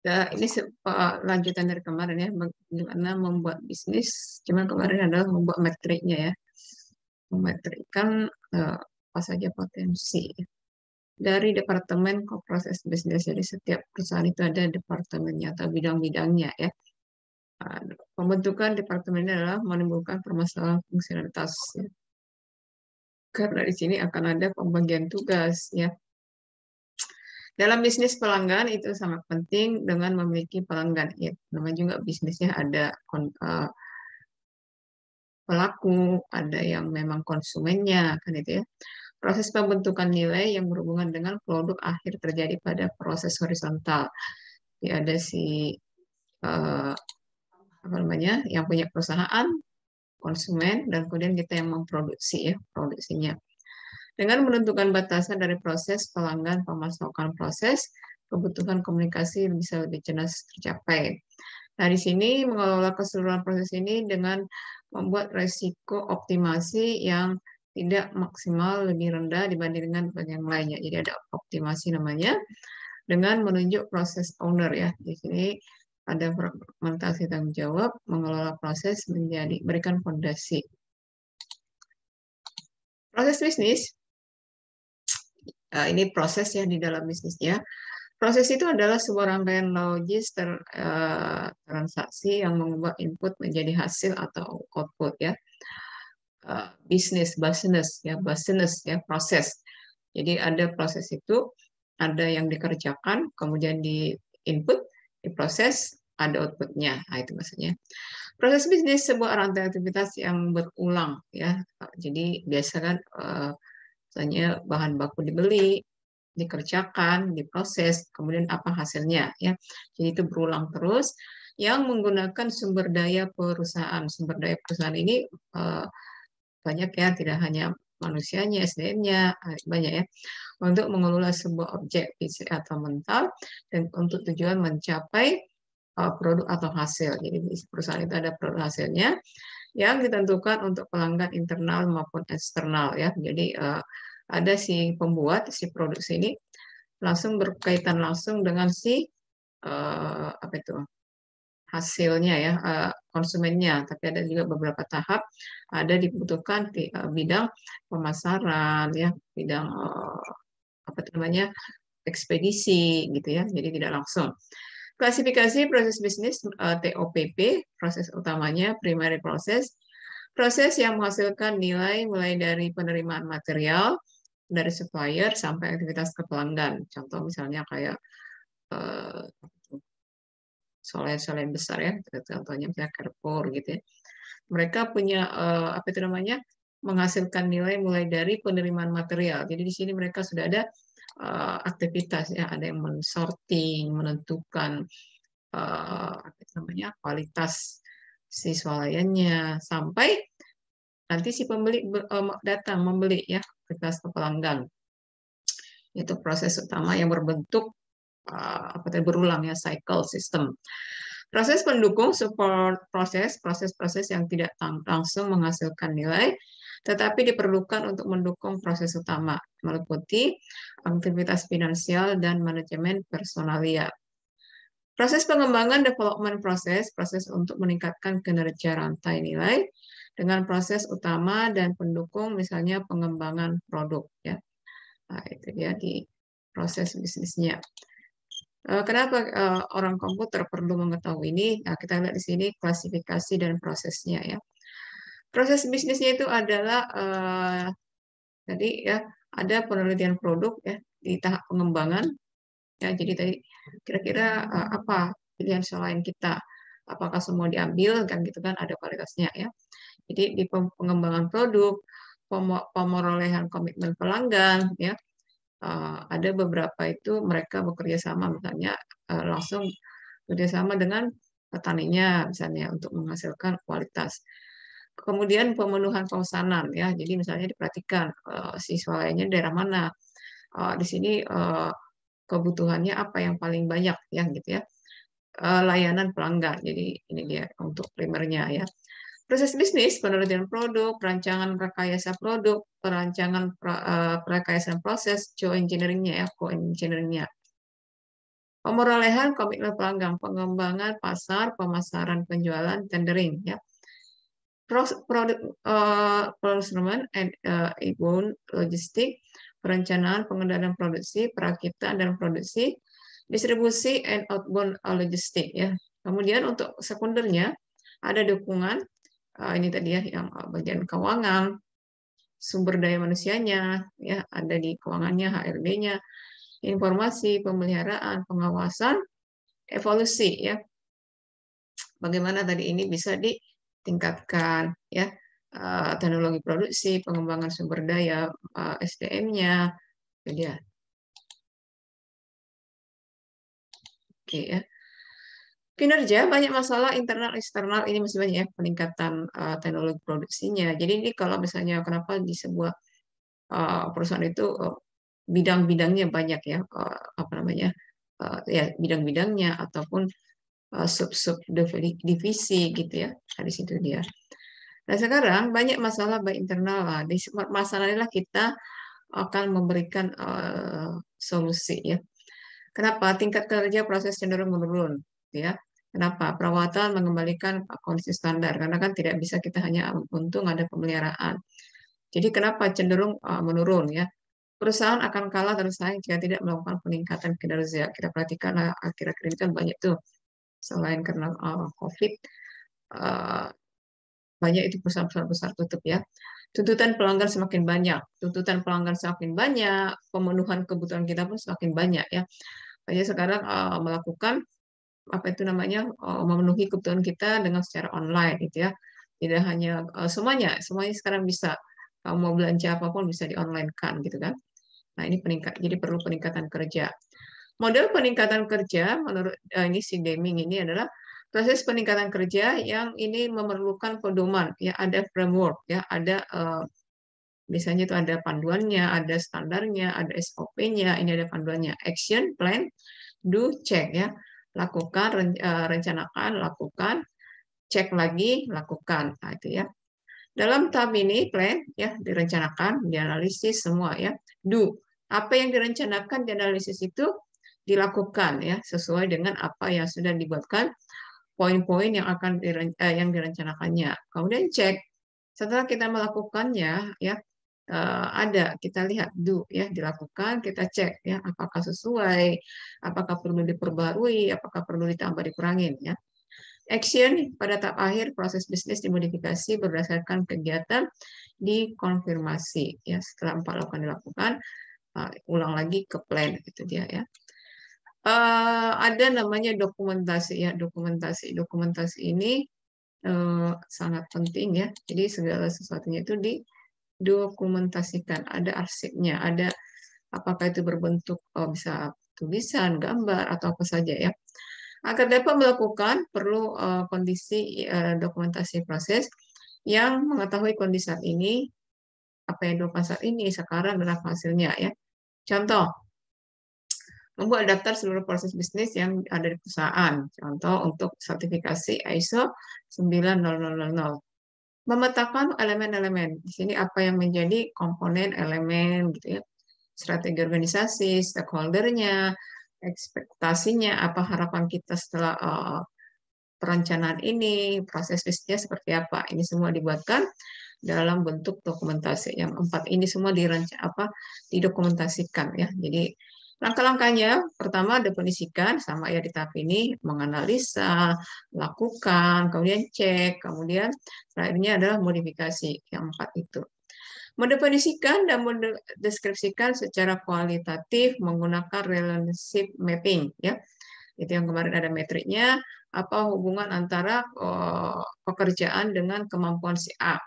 Ya, ini lanjutan dari kemarin ya, bagaimana membuat bisnis. Cuman kemarin adalah membuat metriknya ya, memetrikkan uh, apa saja potensi dari departemen proses bisnis. Jadi setiap perusahaan itu ada departemennya atau bidang-bidangnya ya. Pembentukan departemen adalah menimbulkan permasalahan fungsionalitas. Ya. Karena di sini akan ada pembagian tugas ya. Dalam bisnis pelanggan itu sangat penting dengan memiliki pelanggan. Ya, namanya juga bisnisnya ada uh, pelaku, ada yang memang konsumennya, kan itu ya. Proses pembentukan nilai yang berhubungan dengan produk akhir terjadi pada proses horizontal. Ya, ada si uh, apa namanya yang punya perusahaan, konsumen, dan kemudian kita yang memproduksi ya produksinya. Dengan menentukan batasan dari proses pelanggan pemasakan proses, kebutuhan komunikasi bisa lebih jelas tercapai. Nah, di sini mengelola keseluruhan proses ini dengan membuat resiko optimasi yang tidak maksimal lebih rendah dibanding dengan bagian lainnya. Jadi ada optimasi namanya dengan menunjuk proses owner ya. Di sini ada fragmentasi tanggung jawab, mengelola proses menjadi berikan fondasi. Proses bisnis uh, ini proses ya di dalam bisnisnya. Proses itu adalah sebuah rangkaian logis ter, uh, transaksi yang mengubah input menjadi hasil atau output ya. Uh, bisnis, business ya, business ya, proses. Jadi ada proses itu, ada yang dikerjakan, kemudian di input, diproses, ada outputnya. Nah, itu maksudnya. Proses bisnis sebuah rangkaian aktivitas yang berulang ya. Jadi biasa kan uh, Misalnya bahan baku dibeli, dikerjakan, diproses, kemudian apa hasilnya ya. Jadi itu berulang terus yang menggunakan sumber daya perusahaan. Sumber daya perusahaan ini uh, banyak ya, tidak hanya manusianya, SDM-nya, eh, banyak ya, untuk mengelola sebuah objek fisik atau mental dan untuk tujuan mencapai uh, produk atau hasil. Jadi di perusahaan itu ada produk hasilnya, yang ditentukan untuk pelanggan internal maupun eksternal ya. Jadi uh, ada si pembuat si produksi ini langsung berkaitan langsung dengan si uh, apa itu hasilnya ya uh, konsumennya. Tapi ada juga beberapa tahap ada dibutuhkan di bidang pemasaran ya bidang apa namanya ekspedisi gitu ya. Jadi tidak langsung. Klasifikasi proses bisnis uh, TOPP, proses utamanya primary process, proses yang menghasilkan nilai mulai dari penerimaan material dari supplier sampai aktivitas ke pelanggan. Contoh misalnya kayak uh, solen-solen besar ya, contohnya misalnya Carrefour gitu ya. Mereka punya uh, apa itu namanya menghasilkan nilai mulai dari penerimaan material. Jadi di sini mereka sudah ada uh, aktivitas ya ada yang mensorting menentukan uh, apa namanya kualitas si swalayannya sampai nanti si pembeli uh, datang membeli ya aktivitas ke pelanggan. Itu proses utama yang berbentuk apa tadi berulang ya cycle system. Proses pendukung support proses proses-proses yang tidak langsung menghasilkan nilai tetapi diperlukan untuk mendukung proses utama, meliputi aktivitas finansial dan manajemen personalia. Proses pengembangan development proses, proses untuk meningkatkan kinerja rantai nilai, dengan proses utama dan pendukung misalnya pengembangan produk ya. Nah, itu dia di proses bisnisnya. Eh, kenapa eh, orang komputer perlu mengetahui ini? Nah, kita lihat di sini klasifikasi dan prosesnya ya. Proses bisnisnya itu adalah uh, tadi ya ada penelitian produk ya di tahap pengembangan. Ya, jadi tadi kira-kira uh, apa pilihan selain kita? Apakah semua diambil kan gitu kan ada kualitasnya ya. Jadi di pengembangan produk, pemerolehan komitmen pelanggan ya uh, ada beberapa itu mereka bekerja sama misalnya uh, langsung bekerjasama dengan petaninya misalnya untuk menghasilkan kualitas kemudian pemenuhan pemesanan ya. Jadi misalnya diperhatikan uh, siswa lainnya daerah mana. Uh, di sini uh, kebutuhannya apa yang paling banyak ya gitu ya. Layanan pelanggan. Jadi ini dia untuk primernya ya. Proses bisnis penelitian produk perancangan rekayasa produk perancangan uh, proses co engineeringnya ya co engineeringnya Pemerolehan komitmen pelanggan, pengembangan pasar, pemasaran, penjualan, tendering, ya. Produk uh, procurement and uh, logistik, perencanaan, pengendalian produksi, perakitan dan produksi, distribusi and outbound logistik, ya. Kemudian untuk sekundernya ada dukungan uh, ini tadi ya yang bagian keuangan, sumber daya manusianya, ya ada di keuangannya, HRD-nya, informasi, pemeliharaan, pengawasan, evolusi ya. Bagaimana tadi ini bisa ditingkatkan ya eh, teknologi produksi, pengembangan sumber daya eh, SDM-nya, itu dia. Oke ya. Kinerja banyak masalah internal eksternal ini masih banyak ya peningkatan uh, teknologi produksinya. Jadi ini kalau misalnya kenapa di sebuah uh, perusahaan itu uh, bidang-bidangnya banyak ya eh, apa namanya eh, ya bidang-bidangnya ataupun sub-sub divisi gitu ya di situ dia. Nah sekarang banyak masalah baik internal lah. Di masalah inilah kita akan memberikan uh, solusi ya. Kenapa tingkat kerja proses cenderung menurun ya? Kenapa? Perawatan mengembalikan kondisi standar karena kan tidak bisa kita hanya untung ada pemeliharaan. Jadi kenapa cenderung uh, menurun ya? perusahaan akan kalah tersaing jika tidak melakukan peningkatan kinerja. Kita perhatikan akhir-akhir ini kan banyak tuh selain karena uh, COVID uh, banyak itu perusahaan-perusahaan besar tutup ya. Tuntutan pelanggan semakin banyak, tuntutan pelanggan semakin banyak, pemenuhan kebutuhan kita pun semakin banyak ya. Banyak sekarang uh, melakukan apa itu namanya uh, memenuhi kebutuhan kita dengan secara online gitu ya. Tidak hanya uh, semuanya, semuanya sekarang bisa mau belanja apa pun bisa di online kan gitu kan. Nah, ini peningkat jadi perlu peningkatan kerja. Model peningkatan kerja menurut uh, ini si Deming ini adalah proses peningkatan kerja yang ini memerlukan pedoman, ya ada framework, ya ada uh, itu ada panduannya, ada standarnya, ada SOP-nya, ini ada panduannya, action plan, do, check ya, lakukan, eh, rencanakan, lakukan, cek lagi, lakukan, nah, itu ya. Dalam tahap ini plan ya direncanakan, dianalisis semua ya, do apa yang direncanakan di analisis itu dilakukan ya sesuai dengan apa yang sudah dibuatkan poin-poin yang akan eh, yang direncanakannya. Kemudian cek setelah kita melakukannya ya eh, ada kita lihat do ya dilakukan kita cek ya apakah sesuai apakah perlu diperbarui apakah perlu ditambah dikurangin ya action pada tahap akhir proses bisnis dimodifikasi berdasarkan kegiatan dikonfirmasi ya setelah empat lakukan dilakukan uh, ulang lagi ke plan itu dia ya. Uh, ada namanya dokumentasi ya. Dokumentasi dokumentasi ini uh, sangat penting ya. Jadi segala sesuatunya itu didokumentasikan. Ada arsipnya ada apakah itu berbentuk oh, bisa tulisan gambar atau apa saja ya. Agar dapat melakukan perlu uh, kondisi uh, dokumentasi proses yang mengetahui kondisi saat ini apa yang dilakukan saat ini sekarang dan hasilnya ya. Contoh, membuat daftar seluruh proses bisnis yang ada di perusahaan. Contoh untuk sertifikasi ISO 9000. Memetakan elemen-elemen. Di sini apa yang menjadi komponen elemen gitu ya. Strategi organisasi, stakeholdernya, ekspektasinya, apa harapan kita setelah uh, perencanaan ini, proses bisnisnya seperti apa. Ini semua dibuatkan dalam bentuk dokumentasi. Yang empat ini semua diranca apa didokumentasikan ya. Jadi langkah-langkahnya pertama definisikan sama ya di tahap ini menganalisa, lakukan, kemudian cek, kemudian terakhirnya adalah modifikasi yang empat itu. Mendefinisikan dan mendeskripsikan secara kualitatif menggunakan relationship mapping ya. Itu yang kemarin ada metriknya, apa hubungan antara oh, pekerjaan dengan kemampuan si A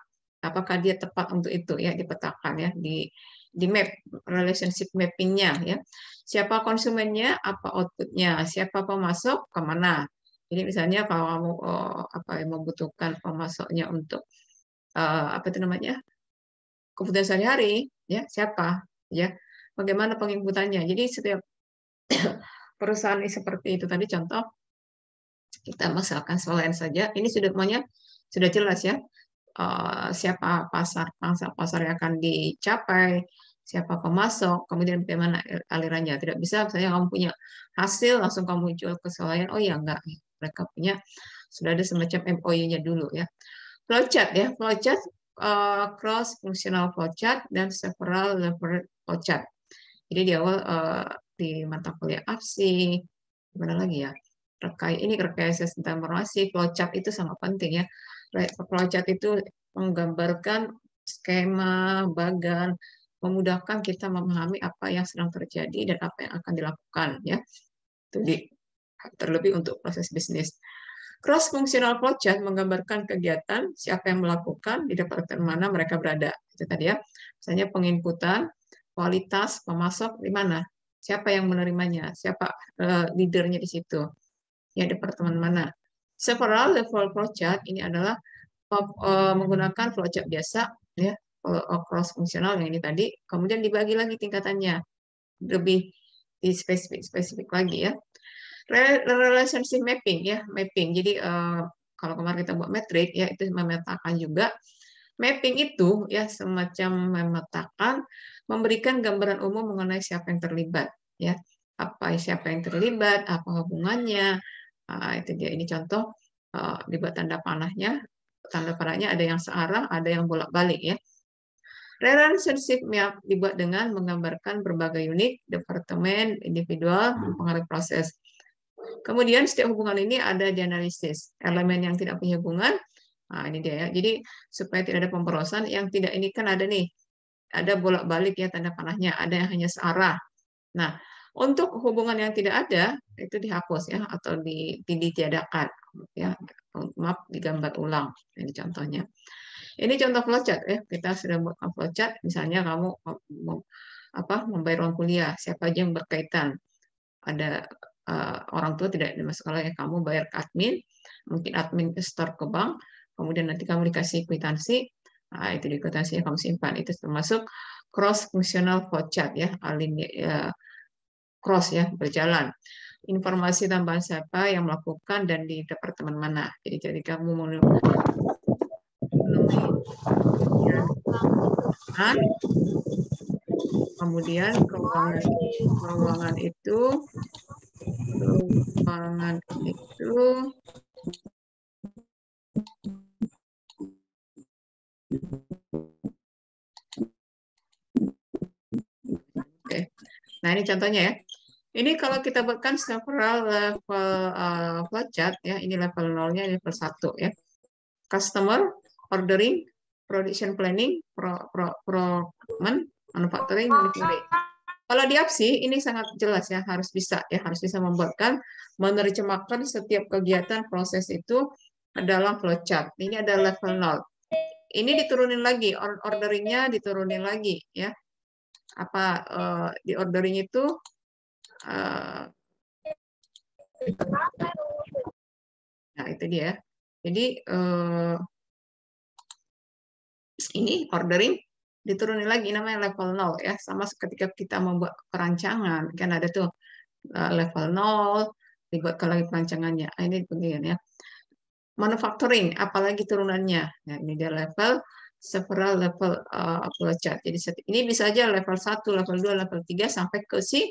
apakah dia tepat untuk itu ya dipetakan ya di di map relationship mappingnya ya. Siapa konsumennya apa outputnya siapa pemasok ke mana? Jadi misalnya kalau kamu oh, apa yang membutuhkan pemasoknya untuk uh, apa itu namanya kebutuhan sehari-hari ya siapa ya? Bagaimana penginputannya jadi setiap perusahaan seperti itu tadi contoh kita masalkan selain saja ini sudah semuanya sudah jelas ya Eh, siapa pasar pangsa pasar yang akan dicapai, siapa pemasok, kemudian bagaimana alirannya. Tidak bisa misalnya kamu punya hasil langsung kamu jual ke selain, oh ya enggak, mereka punya sudah ada semacam MOU-nya dulu ya. Flowchart ya, flowchart uh, cross functional flowchart dan several level flowchart. Jadi di awal uh, di mata kuliah APSI, gimana lagi ya? Rekai ini rekayasa tentang informasi, flowchart itu sangat penting ya. Flowchart itu menggambarkan skema, bagan, memudahkan kita memahami apa yang sedang terjadi dan apa yang akan dilakukan ya. Itu di terlebih untuk proses bisnis. Cross functional flowchart menggambarkan kegiatan siapa yang melakukan di departemen mana mereka berada. Itu tadi ya. Misalnya penginputan, kualitas, pemasok di mana, siapa yang menerimanya, siapa uh, leadernya di situ, ya departemen mana. Several level flowchart ini adalah uh, menggunakan flowchart biasa ya cross fungsional yang ini tadi, kemudian dibagi lagi tingkatannya lebih di spesifik spesifik lagi ya. Relationship mapping ya, mapping. Jadi uh, kalau kemarin kita buat metrik ya itu memetakan juga. Mapping itu ya semacam memetakan, memberikan gambaran umum mengenai siapa yang terlibat ya. Apa siapa yang terlibat, apa hubungannya. Uh, itu dia ini contoh uh, dibuat tanda panahnya. Tanda panahnya ada yang searah, ada yang bolak-balik ya. Relationship map dibuat dengan menggambarkan berbagai unit, departemen, individual, mempengaruhi proses. Kemudian setiap hubungan ini ada dianalisis. Elemen yang tidak punya hubungan, nah ini dia ya. Jadi supaya tidak ada pemborosan, yang tidak ini kan ada nih, ada bolak-balik ya tanda panahnya, ada yang hanya searah. Nah, untuk hubungan yang tidak ada itu dihapus ya atau ditiadakan ya. Maaf digambar ulang. Ini contohnya. Ini contoh flowchart ya. Kita sudah buat flowchart. Misalnya kamu apa membayar uang kuliah, siapa aja yang berkaitan. Ada uh, orang tua tidak ada masalah ya kamu bayar ke admin, mungkin admin store ke bank, kemudian nanti kamu dikasih kwitansi, nah, itu di kwitansi yang kamu simpan. Itu termasuk cross functional flowchart ya, alin ya, cross ya berjalan informasi tambahan siapa yang melakukan dan di departemen mana. Jadi jadi kamu mau kemudian keuangan keuangan itu keuangan itu. Nah, ini contohnya ya. Ini kalau kita buatkan several level uh, flowchart ya, ini level nolnya level 1 ya. Customer, ordering, production planning, pro, pro, procurement, manufacturing, delivery. Kalau di APSI ini sangat jelas ya, harus bisa ya, harus bisa membuatkan menerjemahkan setiap kegiatan proses itu dalam flowchart. Ini ada level 0. Ini diturunin lagi, orderingnya diturunin lagi ya. Apa uh, di ordering itu uh, Nah, itu dia. Jadi uh, ini ordering diturunin lagi namanya level 0 ya. Sama ketika kita membuat perancangan kan ada tuh eh, level 0 dibuat lagi perancangannya. Ah, ini begini ya. Manufacturing apalagi turunannya. Nah ini dia level several level uh, flowchart jadi ini bisa aja level 1 level 2 level 3 sampai ke si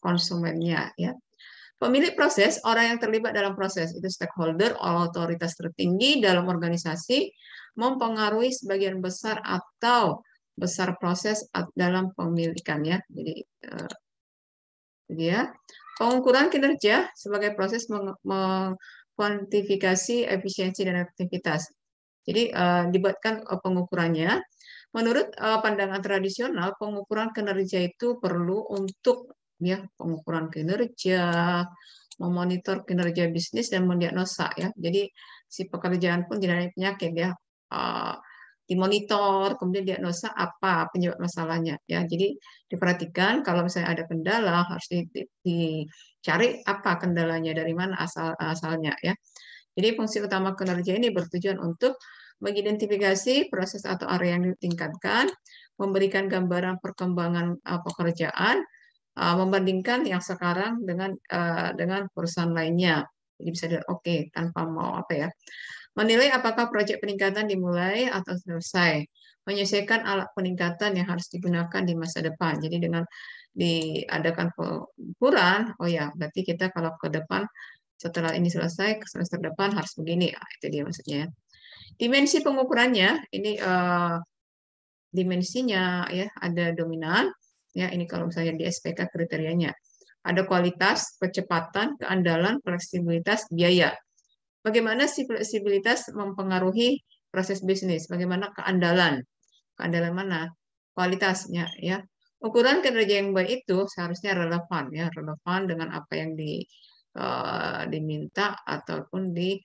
konsumennya ya Pemilik proses, orang yang terlibat dalam proses, itu stakeholder, otoritas tertinggi dalam organisasi, mempengaruhi sebagian besar atau besar proses dalam pemilikan ya. Jadi uh, dia pengukuran kinerja sebagai proses mengkuantifikasi efisiensi dan aktivitas. Jadi uh, dibuatkan uh, pengukurannya. Menurut uh, pandangan tradisional, pengukuran kinerja itu perlu untuk ya pengukuran kinerja, memonitor kinerja bisnis dan mendiagnosa ya. Jadi si pekerjaan pun tidak ada penyakit ya. Uh, dimonitor, kemudian diagnosa apa penyebab masalahnya ya. Jadi diperhatikan kalau misalnya ada kendala harus di, di, dicari apa kendalanya dari mana asal asalnya ya. Jadi fungsi utama kinerja ini bertujuan untuk mengidentifikasi proses atau area yang ditingkatkan, memberikan gambaran perkembangan uh, pekerjaan, uh, membandingkan yang sekarang dengan uh, dengan perusahaan lainnya. Jadi bisa oke okay, tanpa mau apa ya Menilai apakah proyek peningkatan dimulai atau selesai. Menyesuaikan alat peningkatan yang harus digunakan di masa depan. Jadi dengan diadakan pengukuran, oh ya, berarti kita kalau ke depan setelah ini selesai ke semester depan harus begini. Nah, itu dia maksudnya. Dimensi pengukurannya ini uh, dimensinya ya ada dominan ya ini kalau misalnya di SPK kriterianya ada kualitas, kecepatan, keandalan, fleksibilitas, biaya. Bagaimana si fleksibilitas mempengaruhi proses bisnis? Bagaimana keandalan? Keandalan mana? Kualitasnya ya. Ukuran kinerja yang baik itu seharusnya relevan ya, relevan dengan apa yang di uh, diminta ataupun di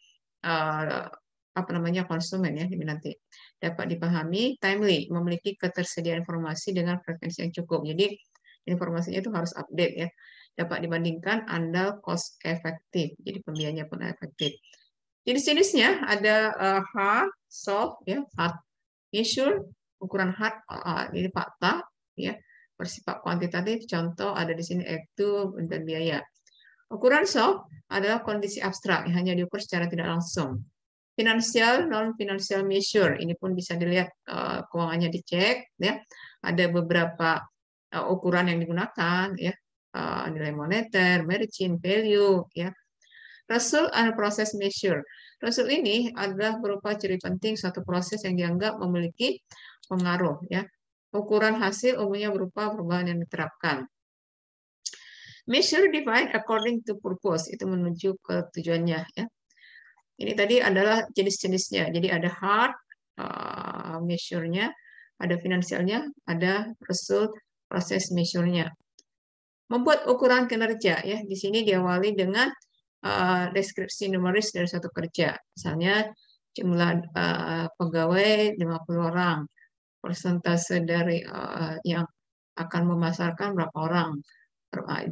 uh, apa namanya konsumen ya nanti dapat dipahami timely memiliki ketersediaan informasi dengan frekuensi yang cukup jadi informasinya itu harus update ya dapat dibandingkan andal cost efektif jadi pembiayanya pun efektif Jenis-jenisnya ada uh, hard, soft, ya, hard measure, ukuran hard, uh, ini fakta, ya, bersifat kuantitatif. Contoh ada di sini itu dan biaya. Ukuran soft adalah kondisi abstrak hanya diukur secara tidak langsung. Financial measure, ini pun bisa dilihat uh, keuangannya dicek, ya. Ada beberapa uh, ukuran yang digunakan, ya, uh, nilai moneter, margin, value, ya, Result and process measure. Result ini adalah berupa ciri penting suatu proses yang dianggap memiliki pengaruh. Ya. Ukuran hasil umumnya berupa perubahan yang diterapkan. Measure defined according to purpose itu menuju ke tujuannya. Ya. Ini tadi adalah jenis-jenisnya. Jadi ada hard uh, measure-nya, ada finansialnya, ada result proses measure-nya. Membuat ukuran kinerja ya. Di sini diawali dengan uh, deskripsi numeris dari satu kerja. Misalnya jumlah uh, pegawai 50 orang, persentase dari uh, yang akan memasarkan berapa orang.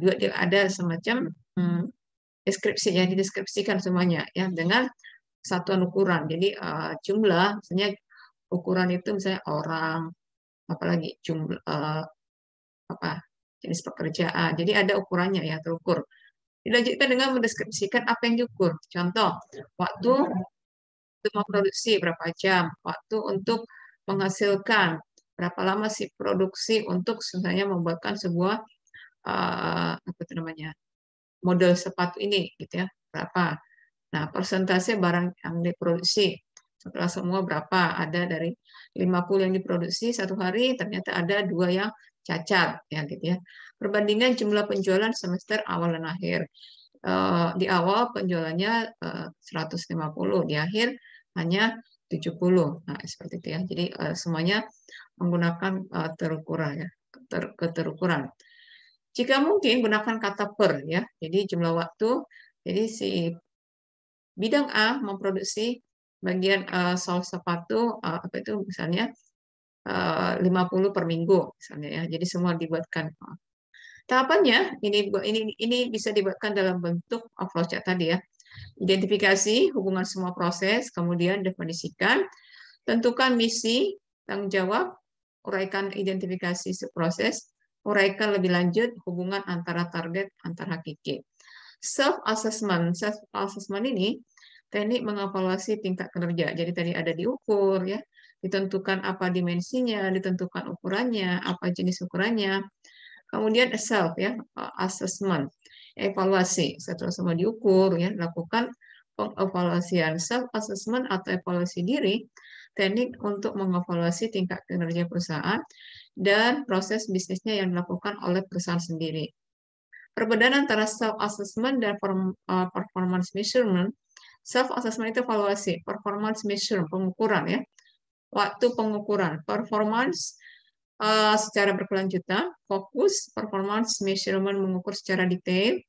Juga ada semacam hmm, deskripsi yang dideskripsikan semuanya ya dengan satuan ukuran. Jadi uh, jumlah misalnya ukuran itu misalnya orang apalagi jumlah uh, apa jenis pekerjaan. Jadi ada ukurannya ya terukur. Dilanjutkan dengan mendeskripsikan apa yang diukur. Contoh, waktu untuk memproduksi berapa jam, waktu untuk menghasilkan berapa lama sih produksi untuk sebenarnya membuatkan sebuah uh, apa itu namanya model sepatu ini gitu ya berapa. Nah persentase barang yang diproduksi setelah semua berapa ada dari 50 yang diproduksi satu hari ternyata ada dua yang cacat ya gitu ya perbandingan jumlah penjualan semester awal dan akhir. Eh, di awal penjualannya 150, eh, di akhir hanya 70. Nah, seperti itu ya. Jadi eh, semuanya menggunakan terukuran ya, keterukuran. Jika mungkin gunakan kata per ya. Jadi jumlah waktu jadi si bidang A memproduksi bagian sol sepatu apa itu misalnya 50 per minggu misalnya ya. Jadi semua dibuatkan Tahapannya ini ini ini bisa dibuatkan dalam bentuk flowchart tadi ya. Identifikasi hubungan semua proses, kemudian definisikan, tentukan misi, tanggung jawab, uraikan identifikasi proses, uraikan lebih lanjut hubungan antara target antar hakiki. Self assessment, self assessment ini teknik mengevaluasi tingkat kinerja. Jadi tadi ada diukur ya, ditentukan apa dimensinya, ditentukan ukurannya, apa jenis ukurannya, Kemudian self ya, assessment, evaluasi. Setelah semua diukur ya, lakukan pengevaluasian self assessment atau evaluasi diri, teknik untuk mengevaluasi tingkat kinerja perusahaan dan proses bisnisnya yang dilakukan oleh perusahaan sendiri. Perbedaan antara self assessment dan uh, performance measurement, self assessment itu evaluasi, performance measurement pengukuran ya. Waktu pengukuran, performance uh, secara berkelanjutan, fokus, performance measurement mengukur secara detail.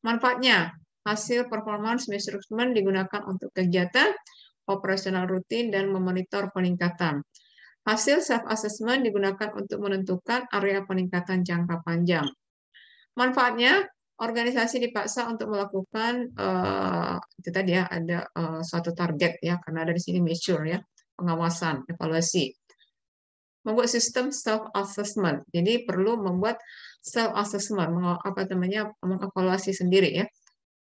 Manfaatnya, hasil performance measurement digunakan untuk kegiatan operasional rutin dan memonitor peningkatan. Hasil self-assessment digunakan untuk menentukan area peningkatan jangka panjang. Manfaatnya, organisasi dipaksa untuk melakukan uh, itu tadi ya ada uh, suatu target ya karena ada di sini measure ya pengawasan evaluasi membuat sistem self assessment. Jadi perlu membuat self assessment, apa namanya mengevaluasi sendiri ya.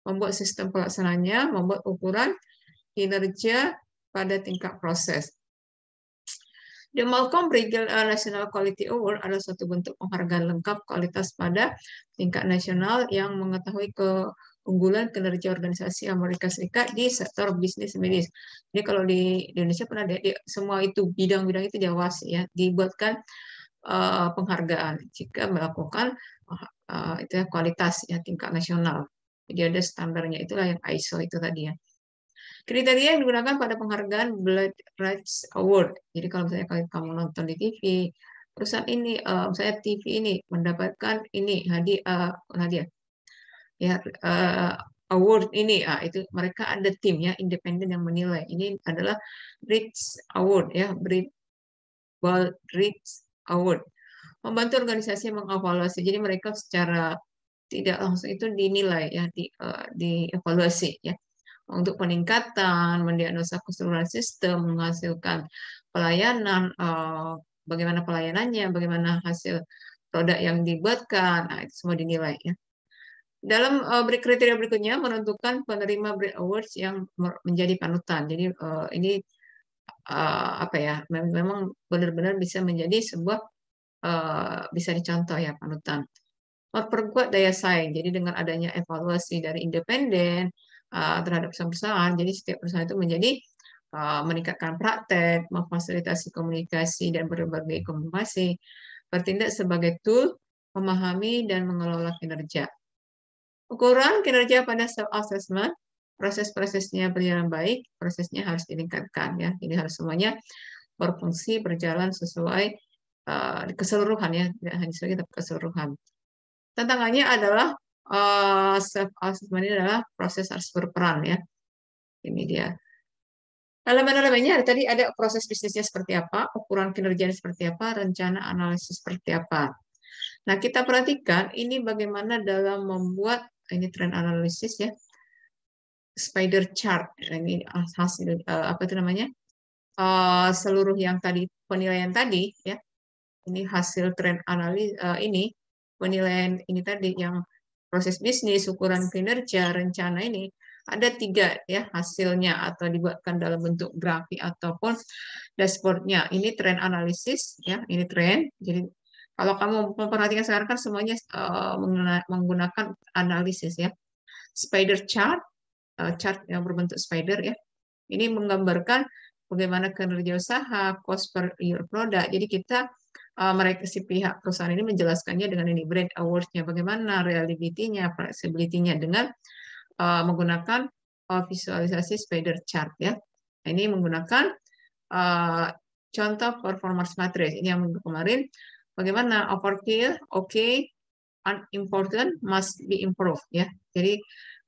Membuat sistem pelaksananya, membuat ukuran kinerja pada tingkat proses. The Malcolm Brigel National Quality Award adalah suatu bentuk penghargaan lengkap kualitas pada tingkat nasional yang mengetahui keunggulan kinerja organisasi Amerika Serikat di sektor bisnis medis. Jadi kalau di Indonesia pernah ada semua itu bidang-bidang itu diawasi ya, dibuatkan uh, penghargaan jika melakukan uh, itu ya, kualitas ya tingkat nasional. Jadi ada standarnya itulah yang ISO itu tadi ya. Kriteria yang digunakan pada penghargaan Blood Rights Award. Jadi kalau misalnya kamu nonton di TV, perusahaan ini, uh, misalnya TV ini mendapatkan ini hadiah, uh, hadiah, ya uh, award ini, uh, itu mereka ada tim ya independen yang menilai. Ini adalah Rights Award ya, Blood Rights Award. Membantu organisasi mengevaluasi. Jadi mereka secara tidak langsung itu dinilai ya, di, uh, dievaluasi ya untuk peningkatan, mendiagnosa keseluruhan sistem, menghasilkan pelayanan, eh, bagaimana pelayanannya, bagaimana hasil produk yang dibuatkan, nah, itu semua dinilai ya. Dalam uh, kriteria berikutnya menentukan penerima Brit Awards yang menjadi panutan. Jadi uh, ini apa ya? Memang benar-benar bisa menjadi sebuah bisa dicontoh ya panutan. Memperkuat daya saing. Jadi dengan adanya evaluasi dari independen, Uh, terhadap perusahaan-perusahaan. Jadi setiap perusahaan itu menjadi uh, meningkatkan praktek, memfasilitasi komunikasi dan berbagai komunikasi, bertindak sebagai tool memahami dan mengelola kinerja. Ukuran kinerja pada self-assessment, proses-prosesnya berjalan baik, prosesnya harus ditingkatkan ya. Jadi harus semuanya berfungsi berjalan sesuai uh, keseluruhan ya, tidak hanya sebagai keseluruhan. Tantangannya adalah uh, self assessment ini adalah proses harus berperan ya. Ini dia. Elemen-elemennya tadi ada proses bisnisnya seperti apa, ukuran kinerjanya seperti apa, rencana analisis seperti apa. Nah, kita perhatikan ini bagaimana dalam membuat ini trend analisis ya. Spider chart ini hasil uh, apa itu namanya? Uh, seluruh yang tadi penilaian tadi ya. Ini hasil trend analis ini penilaian ini tadi yang proses bisnis, ukuran kinerja, rencana ini ada tiga ya hasilnya atau dibuatkan dalam bentuk grafik ataupun dashboardnya. Ini trend analisis ya, ini trend. Jadi kalau kamu memperhatikan sekarang kan semuanya uh, menggunakan analisis ya. Spider chart, uh, chart yang berbentuk spider ya. Ini menggambarkan bagaimana kinerja usaha, cost per year product. Jadi kita uh, mereka si pihak perusahaan ini menjelaskannya dengan ini brand awards-nya bagaimana reliability-nya, flexibility-nya dengan uh, menggunakan uh, visualisasi spider chart ya. Ini menggunakan uh, contoh performance matrix. Ini yang minggu kemarin bagaimana overkill, oke, okay, unimportant must be improved ya. Jadi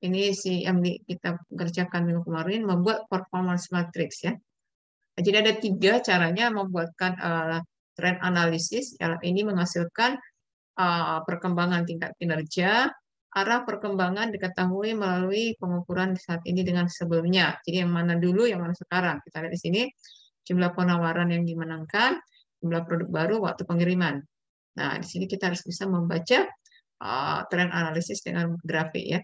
ini si yang kita kerjakan minggu kemarin membuat performance matrix ya. Jadi ada tiga caranya membuatkan uh, trend analisis yang ini menghasilkan uh, perkembangan tingkat kinerja, arah perkembangan diketahui melalui pengukuran saat ini dengan sebelumnya. Jadi yang mana dulu, yang mana sekarang. Kita lihat di sini jumlah penawaran yang dimenangkan, jumlah produk baru, waktu pengiriman. Nah, di sini kita harus bisa membaca uh, trend analisis dengan grafik ya.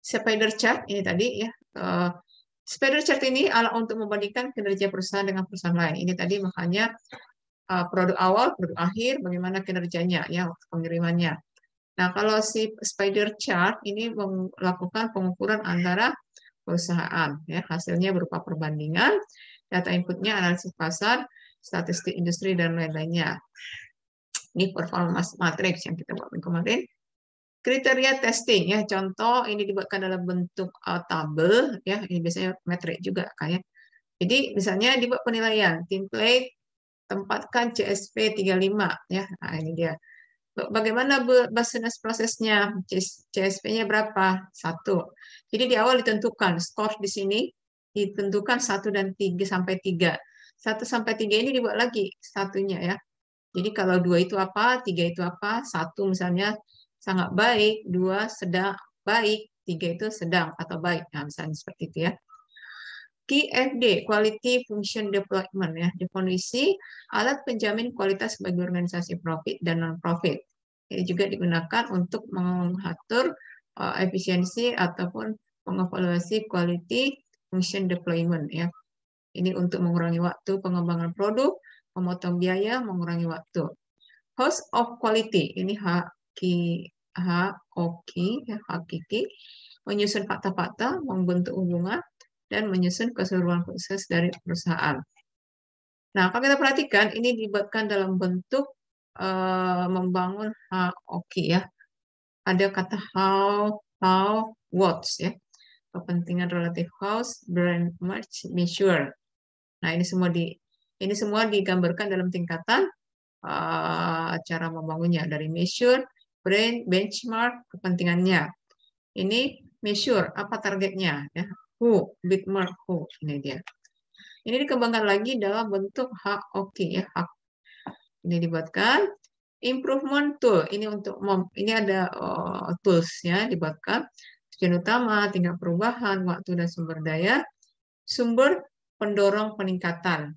Spider chart ini tadi ya. Uh, spider chart ini adalah untuk membandingkan kinerja perusahaan dengan perusahaan lain. Ini tadi makanya produk awal, produk akhir, bagaimana kinerjanya, ya pengirimannya. Nah, kalau si spider chart ini melakukan pengukuran antara perusahaan, ya hasilnya berupa perbandingan, data inputnya analisis pasar, statistik industri dan lain-lainnya. Ini performance matrix yang kita buat kemarin. Kriteria testing ya, contoh ini dibuatkan dalam bentuk uh, tabel ya, ini biasanya metrik juga kayak. Jadi misalnya dibuat penilaian template tempatkan CSP 35 ya. Nah, ini dia. Bagaimana business prosesnya? CSP-nya berapa? Satu. Jadi di awal ditentukan skor di sini ditentukan satu dan tiga sampai tiga. Satu sampai tiga ini dibuat lagi satunya ya. Jadi kalau dua itu apa, tiga itu apa, satu misalnya sangat baik, dua sedang baik, tiga itu sedang atau baik. Nah, misalnya seperti itu ya. QFD, Quality Function Deployment ya, definisi alat penjamin kualitas bagi organisasi profit dan non-profit. Ini juga digunakan untuk mengatur uh, efisiensi ataupun mengevaluasi quality function deployment ya. Ini untuk mengurangi waktu pengembangan produk, memotong biaya, mengurangi waktu. Host of quality, ini haki, hakoki, ya, hakiki, menyusun fakta-fakta, membentuk hubungan, dan menyusun keseluruhan proses dari perusahaan. Nah, kalau kita perhatikan, ini dibuatkan dalam bentuk uh, membangun hakoki ya. Ada kata how, how, what ya. Kepentingan relatif house, brand merge, measure. Nah, ini semua di ini semua digambarkan dalam tingkatan uh, cara membangunnya dari measure, brand, benchmark, kepentingannya. Ini measure apa targetnya ya. Who, big mark who, ini dia. Ini dikembangkan lagi dalam bentuk hak oke ya, hak. Ini dibuatkan improvement tool. Ini untuk ini ada uh, tools ya dibuatkan tujuan utama, tingkat perubahan, waktu dan sumber daya, sumber pendorong peningkatan.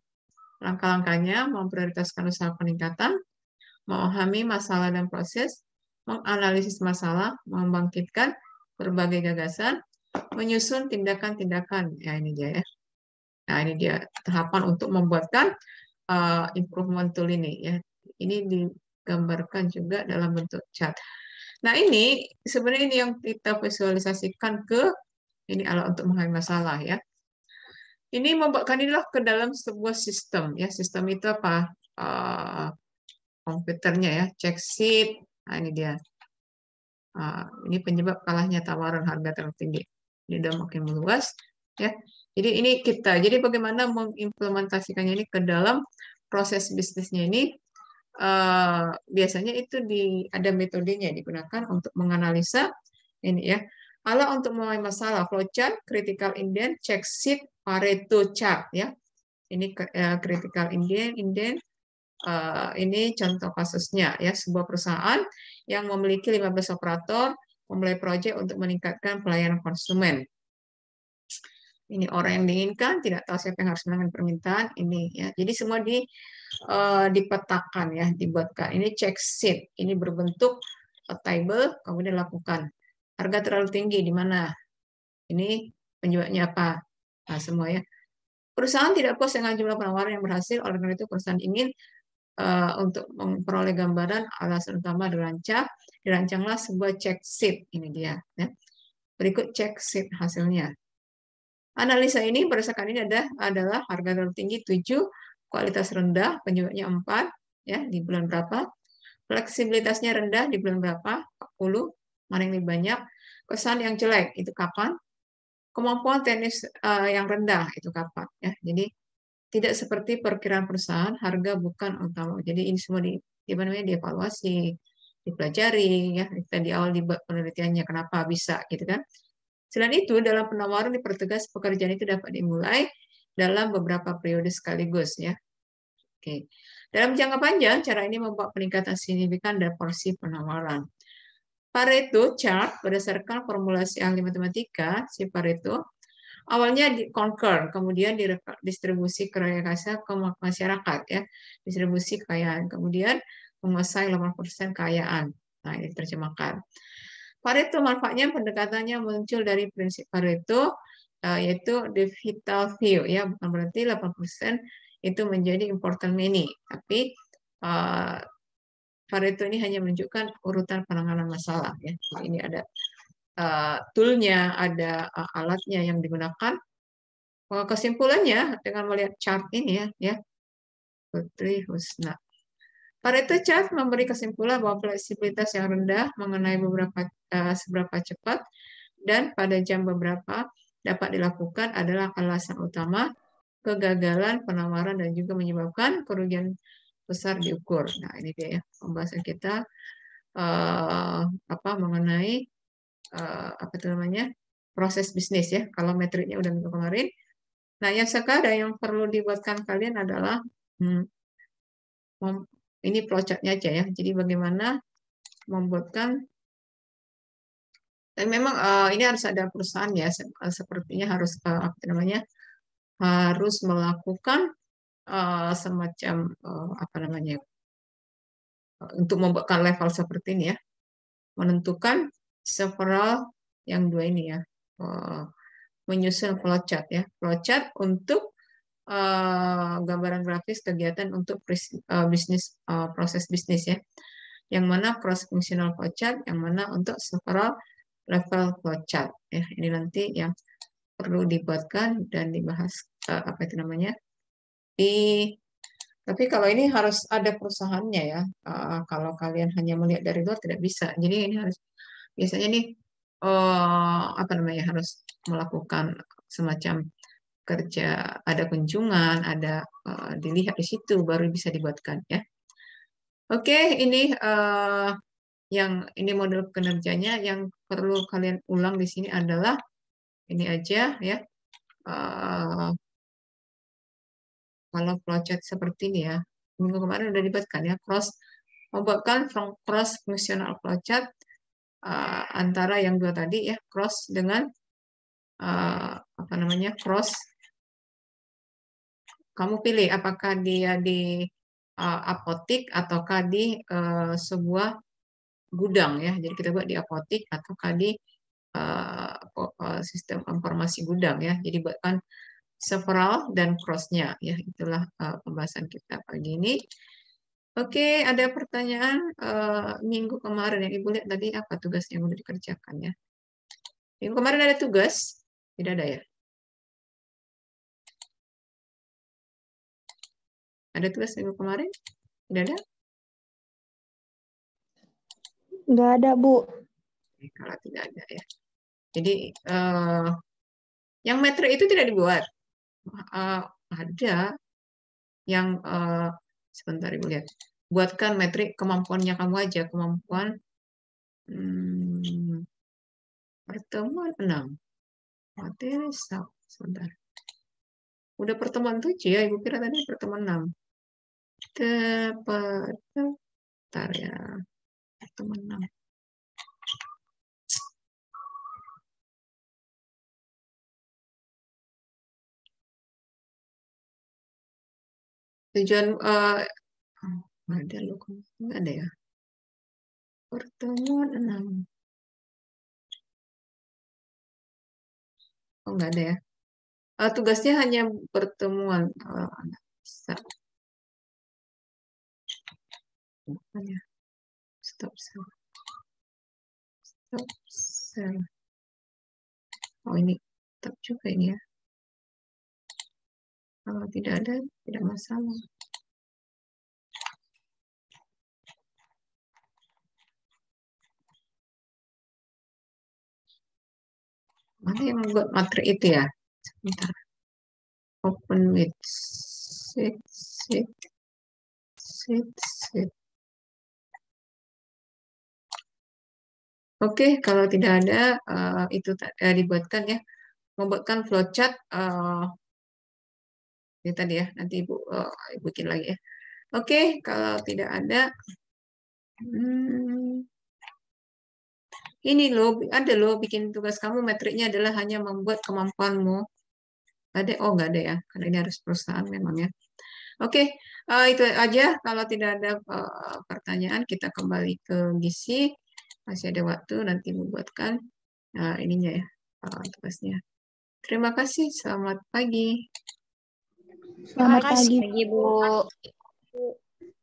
Langkah-langkahnya memprioritaskan usaha peningkatan, memahami masalah dan proses, menganalisis masalah, membangkitkan berbagai gagasan, menyusun tindakan-tindakan. Ya ini dia ya. Nah ini dia tahapan untuk membuatkan uh, improvement tool ini ya. Ini digambarkan juga dalam bentuk chat. Nah ini sebenarnya ini yang kita visualisasikan ke ini alat untuk menghadapi masalah ya. Ini membuatkan inilah ke dalam sebuah sistem ya. Sistem itu apa? Uh, komputernya ya, check sheet. Nah, ini dia. Uh, ini penyebab kalahnya tawaran harga tertinggi. Ini sudah makin meluas ya. Jadi ini kita. Jadi bagaimana mengimplementasikannya ini ke dalam proses bisnisnya ini uh, biasanya itu di ada metodenya digunakan untuk menganalisa ini ya Alat untuk mulai masalah flowchart, critical indent, check sheet, Pareto chart ya. Ini uh, critical indent, indent uh, ini contoh kasusnya ya sebuah perusahaan yang memiliki 15 operator memulai proyek untuk meningkatkan pelayanan konsumen. Ini orang yang diinginkan, tidak tahu siapa yang harus menangani permintaan ini ya. Jadi semua di uh, dipetakan ya, dibuatkan. Ini check sheet, ini berbentuk table, kemudian lakukan harga terlalu tinggi di mana? Ini penyebabnya apa? Nah, semua ya. Perusahaan tidak puas dengan jumlah penawaran yang berhasil, oleh karena itu perusahaan ingin uh, untuk memperoleh gambaran alasan utama dirancang, dirancanglah sebuah check sheet. Ini dia. Ya. Berikut check sheet hasilnya. Analisa ini berdasarkan ini ada, adalah harga terlalu tinggi 7, kualitas rendah, penyebabnya 4, ya di bulan berapa, fleksibilitasnya rendah di bulan berapa, 40, mana yang lebih banyak, kesan yang jelek itu kapan, kemampuan teknis uh, yang rendah itu kapan ya. Jadi tidak seperti perkiraan perusahaan harga bukan utama. Jadi ini semua di di dievaluasi, dipelajari ya kita di awal di penelitiannya kenapa bisa gitu kan. Selain itu dalam penawaran dipertegas pekerjaan itu dapat dimulai dalam beberapa periode sekaligus ya. Oke. Dalam jangka panjang cara ini membuat peningkatan signifikan dan porsi penawaran. Pareto chart berdasarkan formulasi ahli matematika si Pareto awalnya di conquer, kemudian distribusi kekayaan ke masyarakat ya, distribusi kekayaan, kemudian menguasai 80% kekayaan. Nah, ini terjemahkan. Pareto manfaatnya pendekatannya muncul dari prinsip Pareto eh, yaitu the vital few ya, bukan berarti 80% itu menjadi important many, tapi eh, Pareto ini hanya menunjukkan urutan penanganan masalah ya. Ini ada uh, toolnya, ada uh, alatnya yang digunakan. Kesimpulannya dengan melihat chart ini ya, ya Putri Husna. Pareto chart memberi kesimpulan bahwa fleksibilitas yang rendah mengenai beberapa uh, seberapa cepat dan pada jam beberapa dapat dilakukan adalah alasan utama kegagalan penawaran dan juga menyebabkan kerugian besar diukur. Nah, ini dia ya pembahasan kita uh, apa mengenai uh, apa itu namanya proses bisnis ya. Kalau metriknya udah minggu kemarin. Nah, yang sekarang yang perlu dibuatkan kalian adalah hmm, ini flowchartnya aja ya. Jadi bagaimana membuatkan dan memang uh, ini harus ada perusahaan ya sepertinya harus uh, apa namanya harus melakukan uh, semacam uh, apa namanya untuk membuatkan level seperti ini ya menentukan several yang dua ini ya uh, menyusun flowchart ya flowchart untuk uh, gambaran grafis kegiatan untuk uh, bisnis uh, proses bisnis ya. Yang mana cross functional flowchart, yang mana untuk several level flowchart ya. Ini nanti yang perlu dibuatkan dan dibahas apa itu namanya di tapi kalau ini harus ada perusahaannya ya. Uh, kalau kalian hanya melihat dari luar tidak bisa. Jadi ini harus biasanya nih uh, apa namanya harus melakukan semacam kerja ada kunjungan, ada uh, dilihat di situ baru bisa dibuatkan ya. Oke, ini uh, yang ini model kinerjanya yang perlu kalian ulang di sini adalah ini aja ya. Uh, kalau flowchart seperti ini ya, minggu kemarin udah dibuatkan ya cross membuatkan cross fungsional flowchart uh, antara yang dua tadi ya cross dengan uh, apa namanya cross kamu pilih apakah dia di uh, apotik ataukah di uh, sebuah gudang ya. Jadi kita buat di apotik ataukah di uh, sistem informasi gudang ya. Jadi buatkan several dan crossnya ya. Itulah uh, pembahasan kita pagi ini. Oke, ada pertanyaan uh, minggu kemarin yang Ibu lihat tadi apa tugas yang sudah dikerjakan ya? Minggu kemarin ada tugas? Tidak ada ya? Ada tugas minggu kemarin? Tidak ada? Tidak ada, Bu. Kalau tidak ada ya. Jadi, uh, yang meter itu tidak dibuat. Uh, ada yang uh, sebentar Ibu lihat. Buatkan metrik kemampuannya kamu aja, kemampuan hmm, pertemuan 6. Materi sebentar. Udah pertemuan 7 ya, Ibu kira tadi pertemuan 6 dapat bentar ya teman tujuan uh, ada loh nggak ada ya? Pertemuan enam. Oh nggak ada ya? Uh, tugasnya hanya pertemuan. Uh, bisa. Bukan ya? Stop sell stop sell oh ini tetap juga ini ya kalau tidak ada tidak masalah. Mana yang membuat materi itu ya? Sebentar. Open with sit sit sit sit Oke, kalau tidak ada uh, itu uh, dibuatkan ya, membuatkan flowchart uh, ini tadi ya, nanti ibu uh, bikin lagi ya. Oke, kalau tidak ada, hmm, ini loh, ada loh bikin tugas kamu metriknya adalah hanya membuat kemampuanmu. Ada, oh nggak ada ya, karena ini harus perusahaan memang ya. Oke, uh, itu aja. Kalau tidak ada uh, pertanyaan, kita kembali ke gizi masih ada waktu nanti membuatkan uh, ininya ya uh, tugasnya. Terima kasih, selamat pagi. Selamat pagi, Bu.